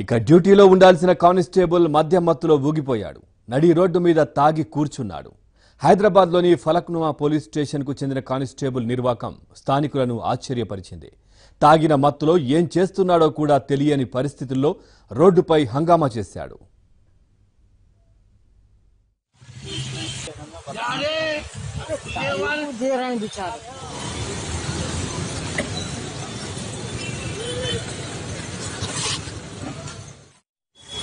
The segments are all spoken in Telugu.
ఇక డ్యూటీలో ఉండాల్సిన కానిస్టేబుల్ మద్యం మత్తులో ఊగిపోయాడు. నడి రోడ్డు మీద తాగి కూర్చున్నాడు. హైదరాబాద్లోని ఫలక్నుమా పోలీస్ స్టేషన్కు చెందిన కానిస్టేబుల్ నిర్వాకం స్థానికులను ఆశ్చర్యపరిచింది. తాగిన మత్తులో ఏం చేస్తున్నాడో కూడా తెలియని పరిస్థితుల్లో రోడ్డుపై హంగామా చేశాడు.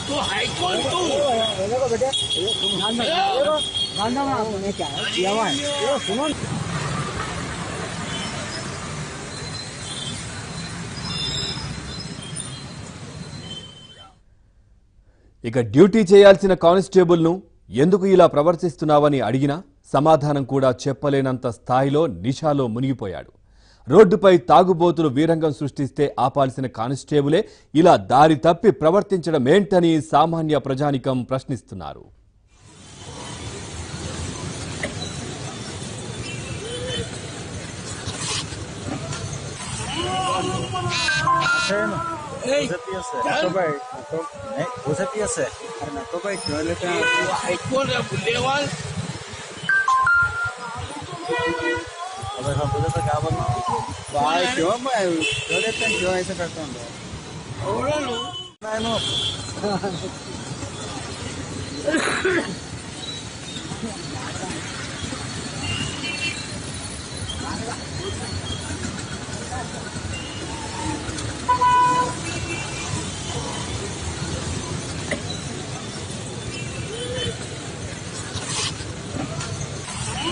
तो है कौन तू देखो बेटे ये तुम ध्यान में देखो ध्यान में आपने क्या है किया हुआ है ये सुनो ఇక డ్యూటీ చేయాల్సిన కానిస్టేబుల్ను ఎందుకు ఇలా ప్రవర్తిస్తున్నావని అడిగినా సమాధానం కూడా చెప్పలేనంత స్థాయిలో నిషాలో మునిగిపోయాడు రోడ్డుపై తాగుబోతులు వీరంగం సృష్టిస్తే ఆపాల్సిన కానిస్టేబులే ఇలా దారి తప్పి ప్రవర్తించడం ఏంటని సామాన్య ప్రజానికం ప్రశ్నిస్తున్నారు Raposa acaba no baixo, mas eu detendi essa cartão dela. Ouro não. Vai, não.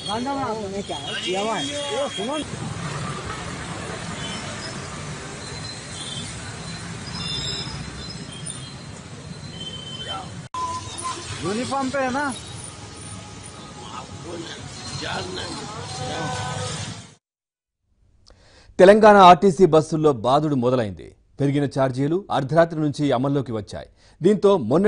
ये तुम ध्यान में देखो ध्यान में आपने क्या है किया हुआ है ये सुनो यूनिफॉर्म पे है ना తెలంగాణ ఆర్టీసీ బస్సుల్లో బాదుడు మొదలైంది పెరిగిన ఛార్జీలు అర్ధరాత్రి నుంచి అమల్లోకి వచ్చాయి దీంతో మొన్న